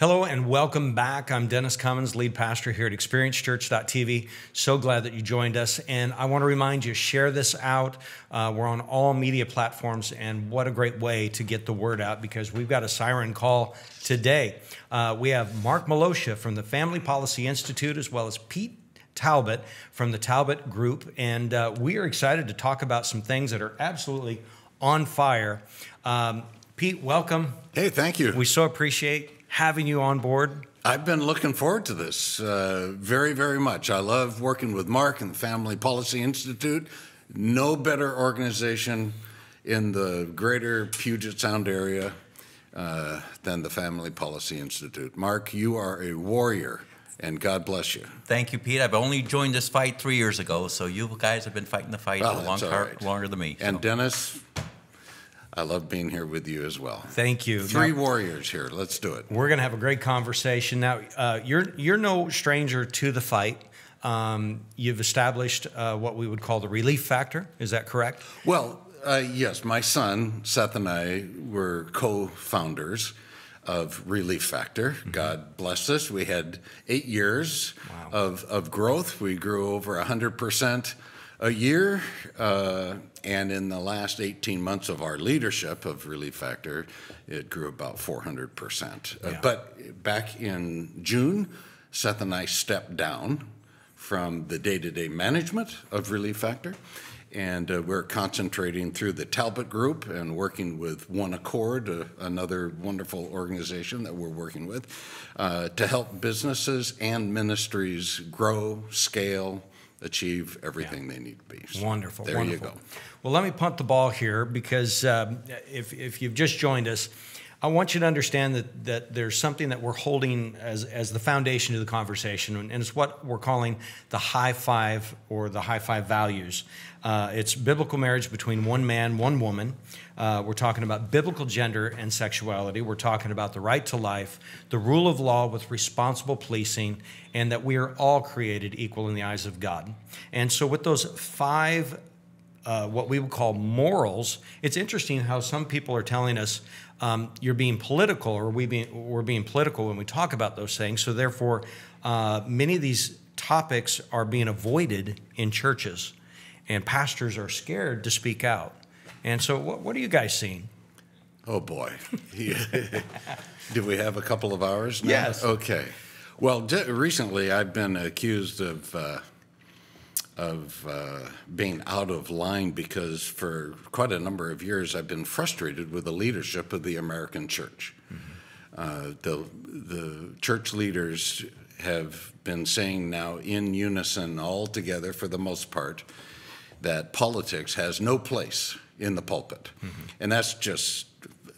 Hello and welcome back. I'm Dennis Cummins, lead pastor here at ExperienceChurch.tv. So glad that you joined us. And I want to remind you share this out. Uh, we're on all media platforms, and what a great way to get the word out because we've got a siren call today. Uh, we have Mark Miloscia from the Family Policy Institute as well as Pete Talbott from the Talbott Group. And uh, we are excited to talk about some things that are absolutely on fire. Um, Pete, welcome. Hey, thank you. We so appreciate having you on board. I've been looking forward to this uh, very, very much. I love working with Mark and the Family Policy Institute. No better organization in the greater Puget Sound area uh, than the Family Policy Institute. Mark, you are a warrior, and God bless you. Thank you, Pete. I've only joined this fight three years ago, so you guys have been fighting the fight Well, a long that's all car, right. longer than me. And so. Dennis, I love being here with you as well. Thank you. Three Now, warriors here. Let's do it. we're going to have a great conversation. Now, uh, you're you're no stranger to the fight. Um, you've established uh, what we would call the relief factor. Is that correct? Well, uh, yes, my son Seth and I were co-founders of Relief Factor. God bless us. We had eight years of, of growth. We grew over 100% a year. Uh, and in the last 18 months of our leadership of Relief Factor, it grew about 400%. Uh, but back in June, Seth and I stepped down from the day-to-day management of Relief Factor, and uh, we're concentrating through the Talbott Group and working with One Accord, uh, another wonderful organization that we're working with, uh, to help businesses and ministries grow, scale, achieve everything they need to be. So Wonderful. There wonderful. you go. Well, let me punt the ball here because um, if, if you've just joined us, I want you to understand that, that there's something that we're holding as, as the foundation to the conversation, and it's what we're calling the high five or the high five values. Uh, it's biblical marriage between one man, one woman. Uh, we're talking about biblical gender and sexuality. We're talking about the right to life, the rule of law with responsible policing, and that we are all created equal in the eyes of God. And so, with those five uh, what we would call morals. It's interesting how some people are telling us um, you're being political, or we being, we're being political when we talk about those things. So therefore, uh, many of these topics are being avoided in churches, and pastors are scared to speak out. And so, what, what are you guys seeing? Oh boy. Do we have a couple of hours now? Yes. Okay. Well, d- recently I've been accused of uh, of uh, being out of line because for quite a number of years I've been frustrated with the leadership of the American church. Uh, the the church leaders have been saying now in unison, all together for the most part, that politics has no place in the pulpit, and that's just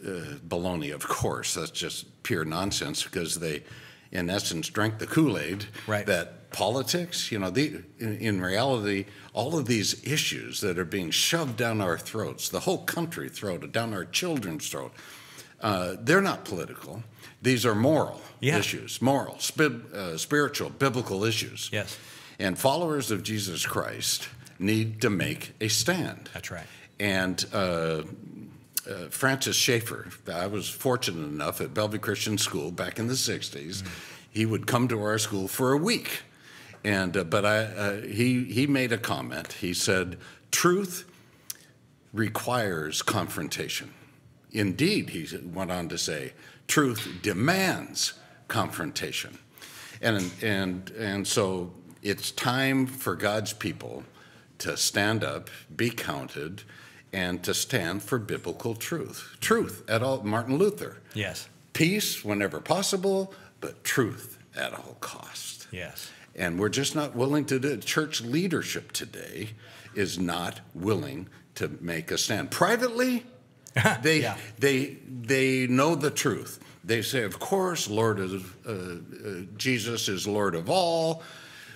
uh, baloney. Of course, that's just pure nonsense because they, in essence, drank the Kool Aid Right. that politics, you know, the, in, in reality, all of these issues that are being shoved down our throats, the whole country throat, down our children's throat, uh, they're not political. These are moral Yeah. issues, moral, uh, spiritual, biblical issues. Yes. And followers of Jesus Christ need to make a stand. That's right. And uh, uh, Francis Schaeffer, I was fortunate enough at Bellevue Christian School back in the 60s, he would come to our school for a week. And, uh, but I, uh, he, he made a comment. He said, Truth requires confrontation. Indeed, he went on to say, truth demands confrontation. And, and, and so it's time for God's people to stand up, be counted, and to stand for biblical truth. Truth at all, Martin Luther. Yes. Peace whenever possible, but truth at all cost. Yes. And we're just not willing to do it. Church leadership today is not willing to make a stand. Privately, they, Yeah. they, they know the truth. They say, of course, Lord is, uh, uh, Jesus is Lord of all,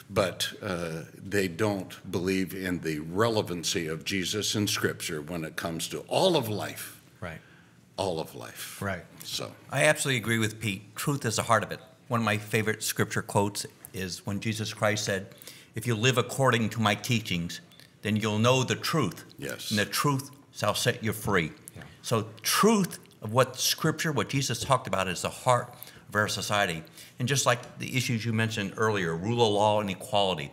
but uh, they don't believe in the relevancy of Jesus in Scripture when it comes to all of life, Right. all of life. Right. So, I absolutely agree with Pete. Truth is the heart of it. One of my favorite scripture quotes is when Jesus Christ said, If you live according to my teachings, then you'll know the truth. Yes. And the truth shall set you free. Yeah. So, truth of what Scripture, what Jesus talked about, is the heart of our society. And just like the issues you mentioned earlier, rule of law and equality,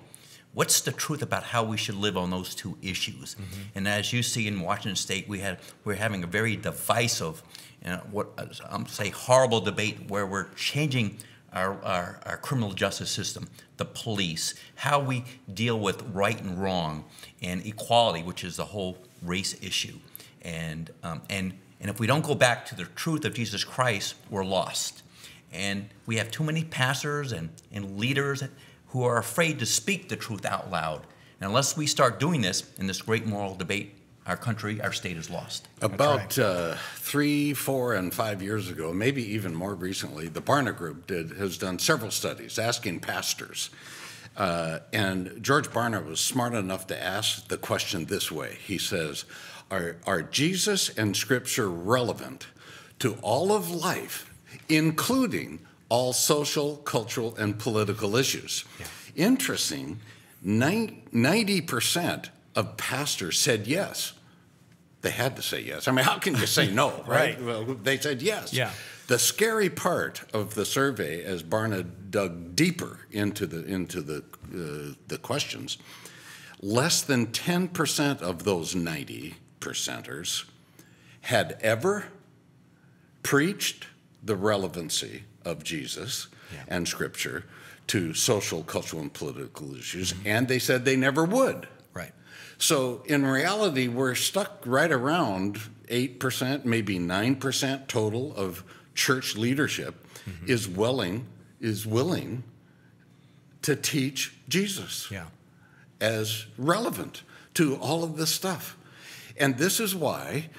what's the truth about how we should live on those two issues? Mm-hmm. And as you see in Washington State, we had we're having a very divisive, you know, what I'm say horrible debate where we're changing our, our, our, criminal justice system, the police, how we deal with right and wrong, and equality, which is the whole race issue. And, um, and, and if we don't go back to the truth of Jesus Christ, we're lost. And we have too many pastors and, and leaders who are afraid to speak the truth out loud. And unless we start doing this in this great moral debate our country, our state is lost. About uh, three, four, and five years ago, maybe even more recently, the Barna Group did, has done several studies asking pastors. Uh, and George Barna was smart enough to ask the question this way. He says, Are, are Jesus and Scripture relevant to all of life, including all social, cultural, and political issues? Yeah. Interesting, 90% of pastors said yes. They had to say yes. I mean, how can you say no, right? right? Well, they said yes. Yeah. The scary part of the survey, as Barna dug deeper into the into the uh, the questions, less than ten percent of those ninety percenters had ever preached the relevancy of Jesus yeah. and Scripture to social, cultural, and political issues, mm-hmm. and they said they never would. So in reality, we're stuck right around 8%, maybe 9% total of church leadership mm-hmm. is willing is willing to teach Jesus yeah. as relevant to all of this stuff. And this is why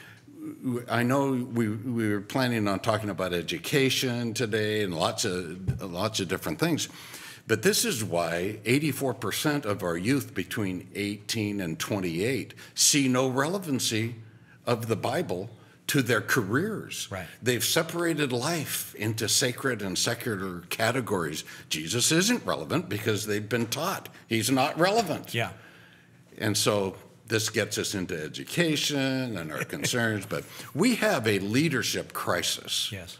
I know we, we were planning on talking about education today and lots of lots of different things. But this is why 84% of our youth between 18 and 28 see no relevancy of the Bible to their careers. Right. They've separated life into sacred and secular categories. Jesus isn't relevant because they've been taught he's not relevant. Yeah. And so this gets us into education and our concerns, but we have a leadership crisis. Yes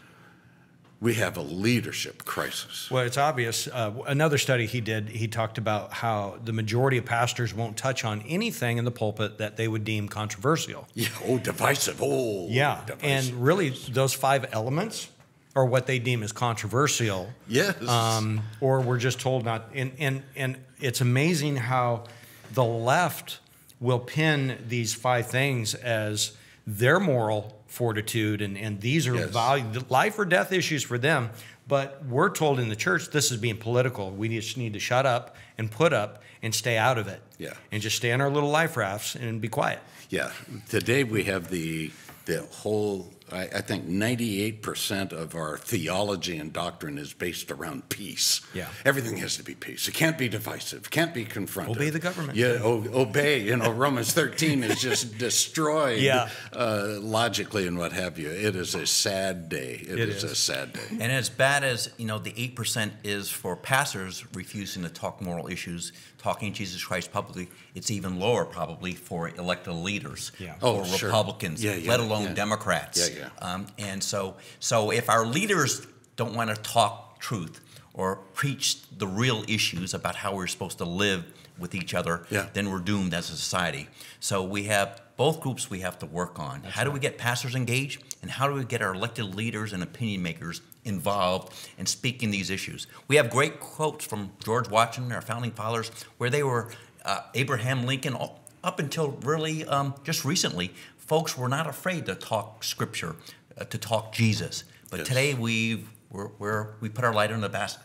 we have a leadership crisis. Well, it's obvious. Uh, another study he did, he talked about how the majority of pastors won't touch on anything in the pulpit that they would deem controversial. Yeah, oh, divisive. Oh, yeah. Divisive. And really, those five elements are what they deem as controversial. Yes. Um, or we're just told not. And, and, and it's amazing how the left will pin these five things as their moral fortitude, and, and these are yes. value, life or death issues for them. But we're told in the church this is being political. We just need to shut up and put up and stay out of it. Yeah. And just stay on our little life rafts and be quiet. Yeah. Today we have the the whole I, I, think 98% of our theology and doctrine is based around peace. Yeah. Everything has to be peace. It can't be divisive, can't be confronted. Obey the government. Yeah, o- obey. You know, Romans 13 is just destroyed yeah. uh, logically and what have you. It is a sad day. it, it is, is a sad day. And as bad as, you know, the 8% is for pastors refusing to talk moral issues, talking Jesus Christ publicly, it's even lower probably for elected leaders, yeah. oh, for sure. Republicans, yeah, yeah, let alone yeah. Democrats. Yeah. Um, and so, so if our leaders don't want to talk truth or preach the real issues about how we're supposed to live with each other, yeah. then we're doomed as a society. So we have both groups we have to work on. That's how do we get pastors engaged, and how do we get our elected leaders and opinion makers involved in speaking these issues? We have great quotes from George Washington, our founding fathers, where they were uh, Abraham Lincoln. Up until really um, just recently, folks were not afraid to talk Scripture, uh, to talk Jesus. But yes. today we we're, we're, we put our light in the bas-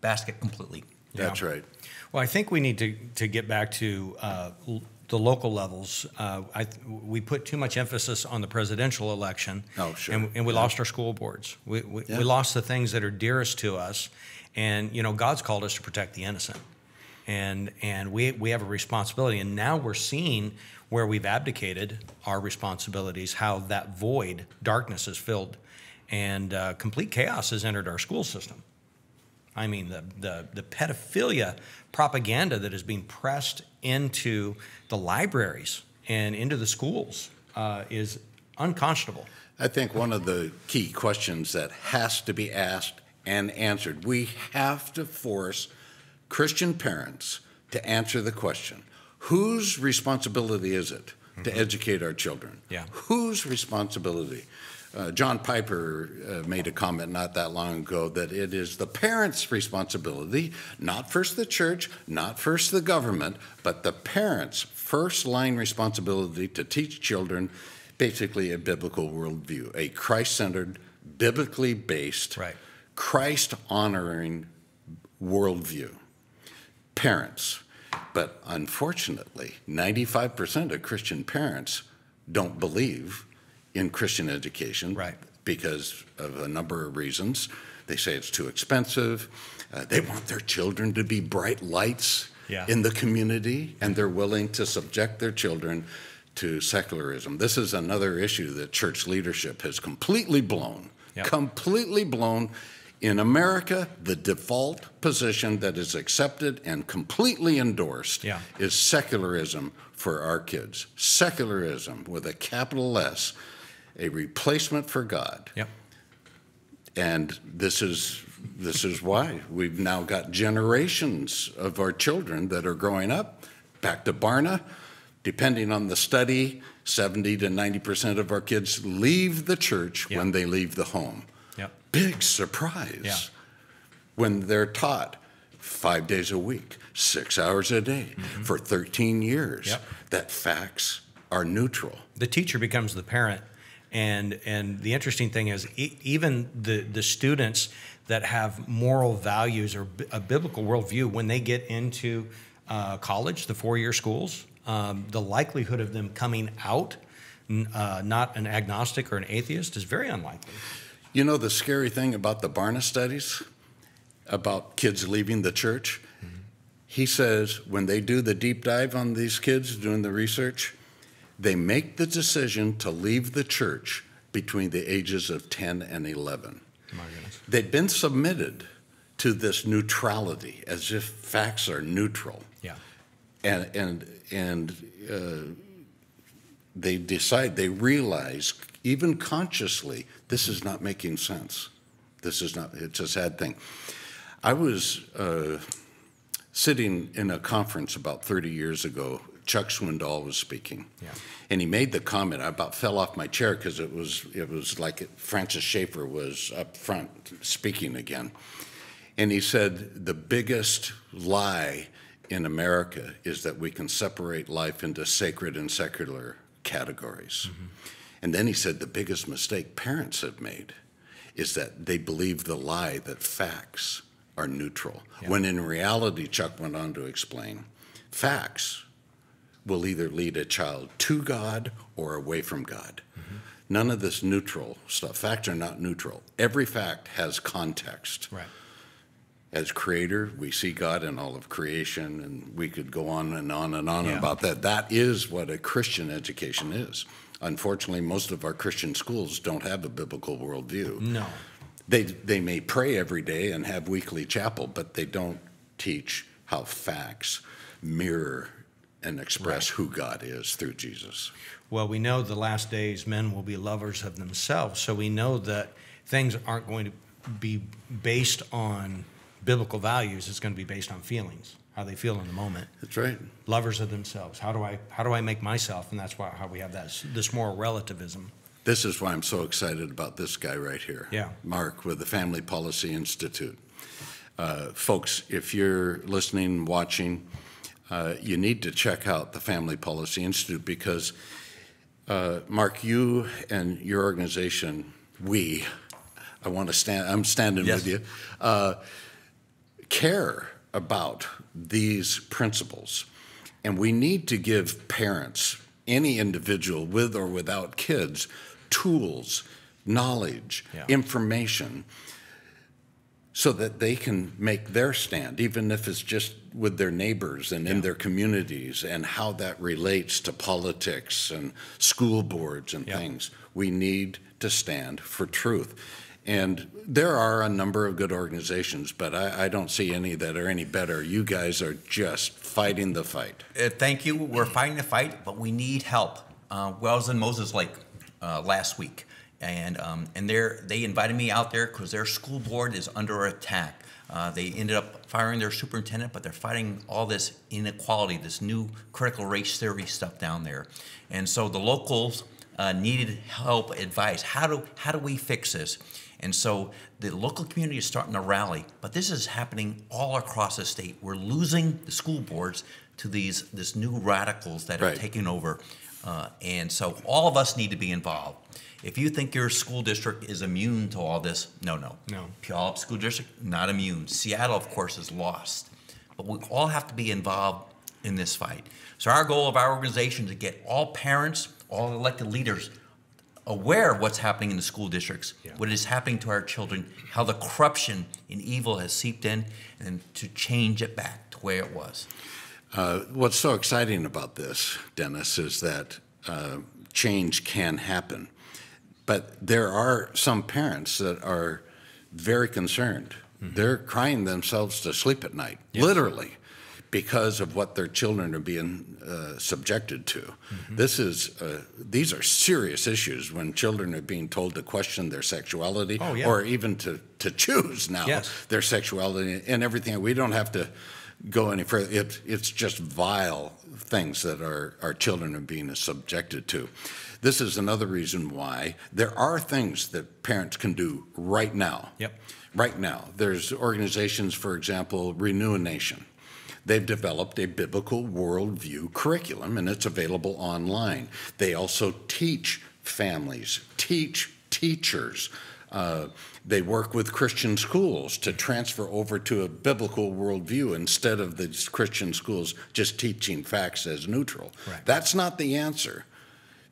basket completely. That's yeah. right. Well, I think we need to, to get back to uh, the local levels, uh, I, we put too much emphasis on the presidential election. Oh, sure. And, and we yeah. lost our school boards. We, we, yeah. we, lost the things that are dearest to us. And, you know, God's called us to protect the innocent. And, and we, we have a responsibility. And now we're seeing where we've abdicated our responsibilities, how that void, darkness, is filled. And uh, complete chaos has entered our school system. I mean, the, the, the pedophilia propaganda that is being pressed into the libraries and into the schools uh, is unconscionable. I think one of the key questions that has to be asked and answered, we have to force Christian parents to answer the question whose responsibility is it to educate our children? Yeah. Whose responsibility? Uh, John Piper uh, made a comment not that long ago that it is the parents' responsibility, not first the church, not first the government, but the parents' first line responsibility to teach children basically a biblical worldview, a Christ centered, biblically based, Right. Christ honoring worldview. Parents. But unfortunately, 95% of Christian parents don't believe in Christian education Right. because of a number of reasons. They say it's too expensive. Uh, they want their children to be bright lights Yeah. in the community, and they're willing to subject their children to secularism. This is another issue that church leadership has completely blown. Yep. Completely blown. In America, the default position that is accepted and completely endorsed Yeah. is secularism for our kids. Secularism with a capital S, a replacement for God. Yep. And this is this is why we've now got generations of our children that are growing up back to Barna. Depending on the study, 70 to 90 percent of our kids leave the church Yeah. when they leave the home. Big surprise Yeah. when they're taught five days a week, six hours a day for 13 years. Yep. that facts are neutral. the teacher becomes the parent and and the interesting thing is e- even the the students that have moral values or a biblical worldview when they get into uh, college the four-year schools um, the likelihood of them coming out n- uh, not an agnostic or an atheist is very unlikely You know the scary thing about the Barna studies about kids leaving the church? He says when they do the deep dive on these kids doing the research, they make the decision to leave the church between the ages of 10 and 11. my goodness They've been submitted to this neutrality as if facts are neutral. yeah and and and uh, they decide they realize even consciously this is not making sense. This is not it's a sad thing. I was uh, sitting in a conference about 30 years ago. Chuck swindoll was speaking. Yeah. and he made the comment i about fell off my chair because it was it was like francis schaeffer was up front speaking again. And he said the biggest lie in America is that we can separate life into sacred and secular categories. And then he said the biggest mistake parents have made is that they believe the lie that facts are neutral. When in reality, Chuck went on to explain, facts will either lead a child to God or away from God. Mm-hmm. None of this neutral stuff. Facts are not neutral. Every fact has context right as creator, we see God in all of creation, and we could go on and on and on Yeah. about that. That is what a Christian education is. Unfortunately, most of our Christian schools don't have a biblical worldview. no They, they may pray every day and have weekly chapel, but they don't teach how facts mirror and express who God is through Jesus. Well, we know the last days men will be lovers of themselves. So we know that things aren't going to be based on biblical values. It's going to be based on feelings, how they feel in the moment. That's right. Lovers of themselves. How do I how do I make myself? And that's why how we have that this moral relativism. This is why I'm so excited about this guy right here. Yeah. Mark with the Family Policy Institute. Uh, folks, if you're listening, watching, uh, you need to check out the Family Policy Institute because, uh, Mark, you and your organization, we, I want to stand, I'm standing Yes. with you, uh, care about these principles. And we need to give parents, any individual with or without kids, tools, knowledge, Yeah. information, so that they can make their stand, even if it's just with their neighbors and in their communities, and how that relates to politics and school boards and Yeah. things. We need to stand for truth. And there are a number of good organizations, but I, I don't see any that are any better. You guys are just fighting the fight. Uh, thank you. We're fighting the fight, but we need help. Uh, well, I was in Moses Lake uh, last week, and um, and they they invited me out there because their school board is under attack. Uh, they ended up firing their superintendent, but they're fighting all this inequality, this new critical race theory stuff down there, and so the locals uh, needed help, advice. How do how do we fix this? And so the local community is starting to rally, but this is happening all across the state. We're losing the school boards to these this new radicals that are Right. taking over, uh, and so all of us need to be involved. If you think your school district is immune to all this, no, no, No. Puyallup School District not immune. Seattle, of course, is lost, but we all have to be involved in this fight. So our goal of our organization is to get all parents, all elected leaders aware of what's happening in the school districts, Yeah. what is happening to our children, how the corruption and evil has seeped in, and to change it back to where it was. Uh, what's so exciting about this, Dennis, is that uh, change can happen. But there are some parents that are very concerned. They're crying themselves to sleep at night, literally, because of what their children are being uh, subjected to. This is uh, these are serious issues when children are being told to question their sexuality Oh, yeah. or even to, to choose now Yes. their sexuality and everything. We don't have to go any further. It, it's just vile things that our, our children are being subjected to. This is another reason why there are things that parents can do right now. Yep. Right now. There's organizations, for example, Renew a Nation. They've developed a biblical worldview curriculum and it's available online. They also teach families, teach teachers. Uh, they work with Christian schools to transfer over to a biblical worldview instead of the Christian schools just teaching facts as neutral. Right. That's not the answer.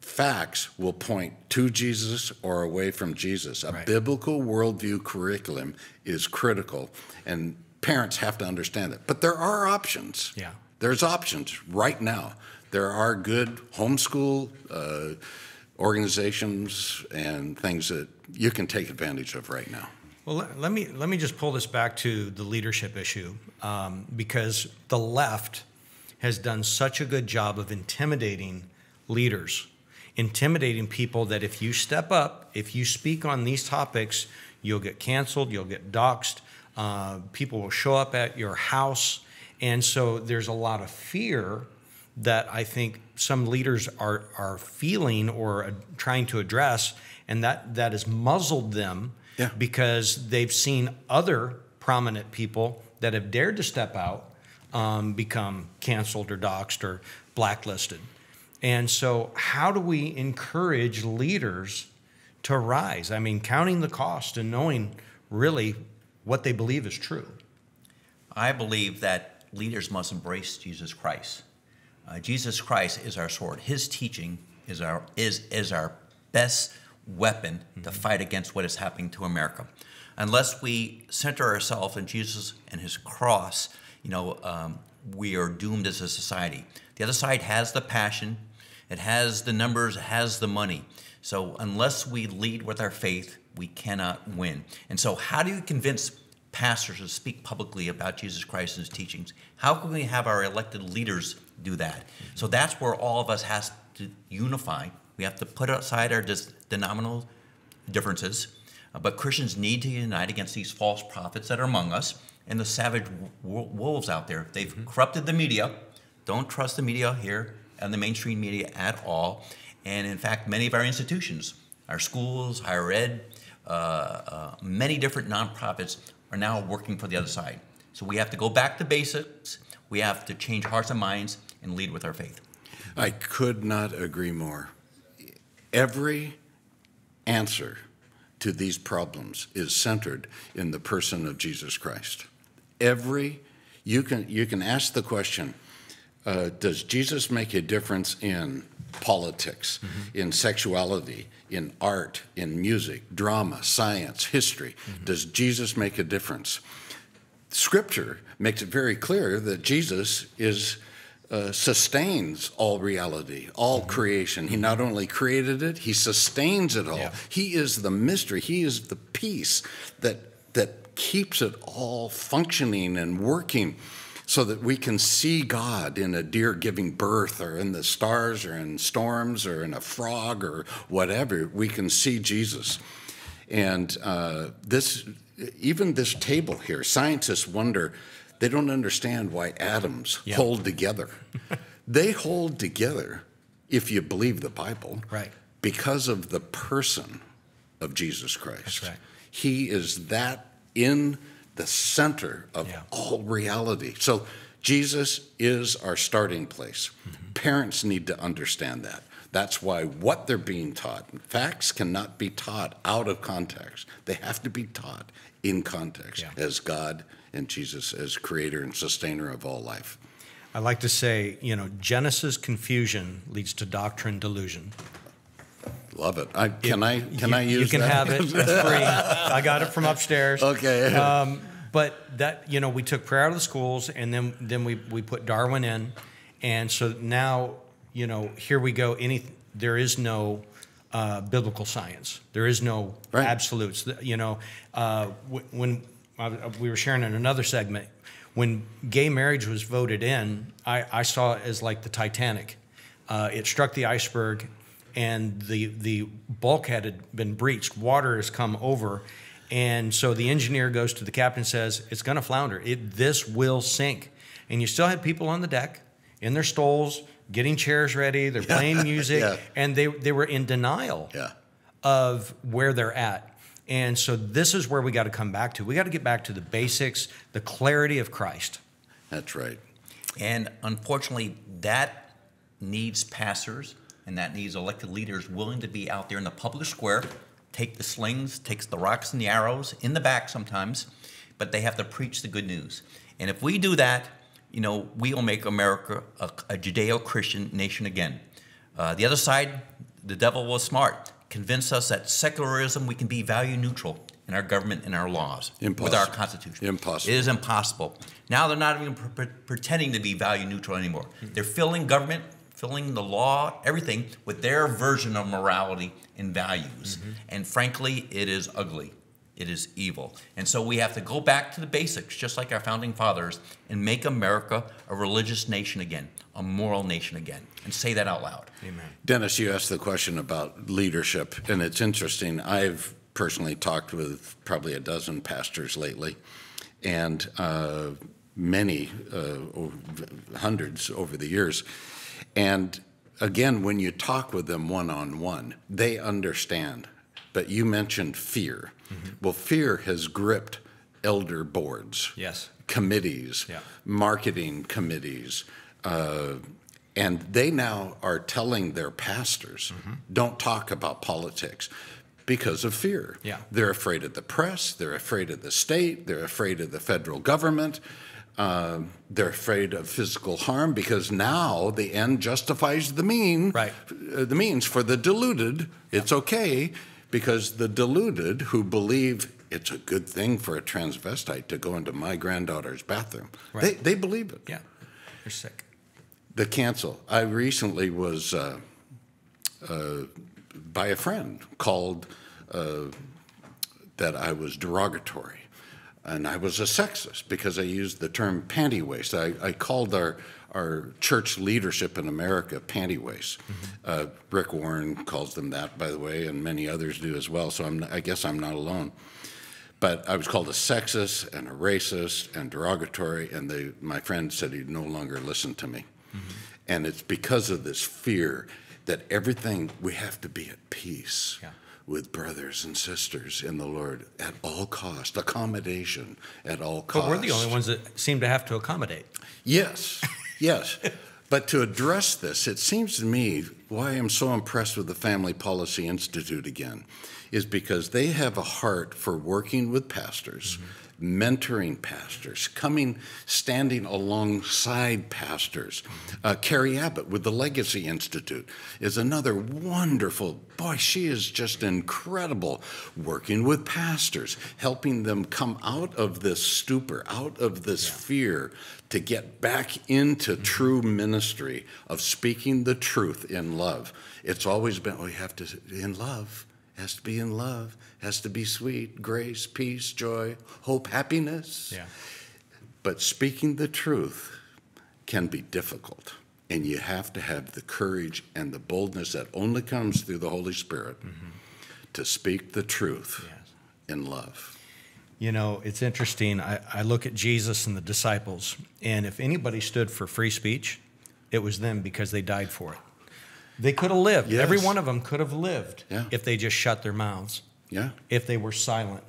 Facts will point to Jesus or away from Jesus. A Right. biblical worldview curriculum is critical, and parents have to understand it. But there are options. Yeah. There's options right now. There are good homeschool uh, organizations and things that you can take advantage of right now. Well, let, let me let me just pull this back to the leadership issue um, because the left has done such a good job of intimidating leaders, intimidating people that if you step up, if you speak on these topics, you'll get canceled, you'll get doxxed, uh, people will show up at your house, and so there's a lot of fear that I think some leaders are are feeling or uh, trying to address, and that that has muzzled them Yeah. because they've seen other prominent people that have dared to step out um, become canceled or doxxed or blacklisted. And so, how do we encourage leaders to rise? I mean, counting the cost and knowing really what they believe is true. I believe that leaders must embrace Jesus Christ. Uh, Jesus Christ is our sword. His teaching is our is is our best weapon to fight against what is happening to America. Unless we center ourselves in Jesus and His cross, you know, um, we are doomed as a society. The other side has the passion, it has the numbers, it has the money. So unless we lead with our faith, we cannot win. And so, how do you convince pastors to speak publicly about Jesus Christ and his teachings. How can we have our elected leaders do that? So that's where all of us has to unify. We have to put aside our dis- denominational differences, uh, but Christians need to unite against these false prophets that are among us and the savage w- wolves out there. They've corrupted the media. Don't trust the media here and the mainstream media at all. And in fact, many of our institutions, our schools, higher ed, uh, uh, many different nonprofits are now working for the other side. So we have to go back to basics. We have to change hearts and minds and lead with our faith. I could not agree more. Every answer to these problems is centered in the person of Jesus Christ. Every you can you can ask the question: uh, Does Jesus make a difference in politics, mm-hmm. in sexuality, in art, in music, drama, science, history? Mm-hmm. Does Jesus make a difference? Scripture makes it very clear that Jesus is uh, sustains all reality, all mm-hmm. creation. He not only created it, he sustains it all. Yeah. He is the mystery. He is the peace that that keeps it all functioning and working. So that we can see God in a deer giving birth or in the stars or in storms or in a frog or whatever. We can see Jesus. And uh, this, even this table here, scientists wonder, they don't understand why atoms Yeah. hold together. they hold together if you believe the Bible. Right. Because of the person of Jesus Christ. Right. He is that in the center of Yeah. all reality. So Jesus is our starting place. Mm-hmm. Parents need to understand that. That's why what they're being taught, facts cannot be taught out of context. They have to be taught in context Yeah. as God and Jesus as creator and sustainer of all life. I like to say, you know, Genesis confusion leads to doctrine delusion. Love it. I, can I can you, I use it. You can that? have it. It's free. I got it from upstairs. Okay. Um, but that you know, we took prayer out of the schools, and then then we we put Darwin in, and so now you know here we go. Any there is no uh, biblical science. There is no Right. absolutes. You know, uh, wh- when uh, we were sharing in another segment, when gay marriage was voted in, I, I saw it as like the Titanic. Uh, it struck the iceberg, and the the bulkhead had been breached. Water has come over, and so the engineer goes to the captain and says, "It's going to flounder. It this will sink." And you still had people on the deck in their stoles, getting chairs ready. They're playing music, Yeah. and they they were in denial Yeah. of where they're at. And so this is where we got to come back to. We got to get back to the basics, the clarity of Christ. That's right. And unfortunately, that needs pastors and that needs elected leaders willing to be out there in the public square, take the slings, takes the rocks and the arrows in the back sometimes, but they have to preach the good news. And if we do that, you know, we will make America a, a Judeo-Christian nation again. Uh, the other side, the devil was smart, convince us that secularism we can be value neutral in our government and our laws with our Constitution. Impossible. It is impossible. Now they're not even pre- pre- pretending to be value neutral anymore. They're filling government, filling the law, everything with their version of morality and values. And frankly, it is ugly. It is evil. And so we have to go back to the basics, just like our founding fathers, and make America a religious nation again, a moral nation again, and say that out loud. Amen. Dennis, you asked the question about leadership, and it's interesting. I've personally talked with probably a dozen pastors lately, and uh, many, uh, hundreds over the years. And again, when you talk with them one on one, they understand. But you mentioned fear. Well, fear has gripped elder boards Yes. committees, Yeah. marketing committees, uh, and they now are telling their pastors, Mm-hmm. don't talk about politics because of fear. Yeah. They're afraid of the press, they're afraid of the state, they're afraid of the federal government. Uh, they're afraid of physical harm because now the end justifies the mean. Right. Uh, the means for the deluded, it's okay because the deluded who believe it's a good thing for a transvestite to go into my granddaughter's bathroom, Right. they, they believe it. Yeah. You're sick. The cancel. I recently was uh, uh, by a friend called uh, that I was derogatory. And I was a sexist because I used the term panty waist. I, I called our, our church leadership in America panty waist. Uh, Rick Warren calls them that, by the way, and many others do as well. So I'm, I guess I'm not alone. But I was called a sexist and a racist and derogatory, and they, my friend said he'd no longer listen to me. And it's because of this fear that everything, we have to be at peace Yeah. With brothers and sisters in the Lord at all cost, accommodation at all But cost. we're the only ones that seem to have to accommodate. Yes, yes. But to address this, it seems to me why I'm so impressed with the Family Policy Institute again is because they have a heart for working with pastors, mm-hmm. Mentoring pastors, coming, standing alongside pastors. Uh, Carrie Abbott with the Legacy Institute is another wonderful, boy, she is just incredible working with pastors, helping them come out of this stupor, out of this fear, to get back into true ministry of speaking the truth in love. It's always been, we have to, in love, has to be in love, has to be sweet, grace, peace, joy, hope, happiness. Yeah. But speaking the truth can be difficult. And you have to have the courage and the boldness that only comes through the Holy Spirit mm-hmm. to speak the truth Yes. in love. You know, it's interesting. I, I look at Jesus and the disciples, and if anybody stood for free speech, it was them because they died for it. They could have lived. Yes. Every one of them could have lived Yeah. if they just shut their mouths, Yeah? if they were silent.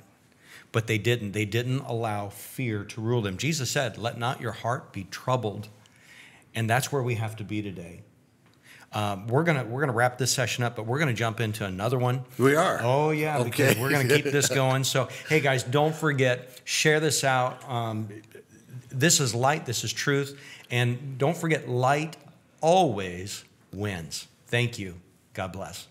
But they didn't. They didn't allow fear to rule them. Jesus said, Let not your heart be troubled. And that's where we have to be today. Um, we're gonna we're gonna wrap this session up, but we're gonna jump into another one. We are. Oh yeah, because Okay. we're gonna keep this going. So hey guys, don't forget share this out. Um, this is light. This is truth, and don't forget light always wins. Thank you. God bless.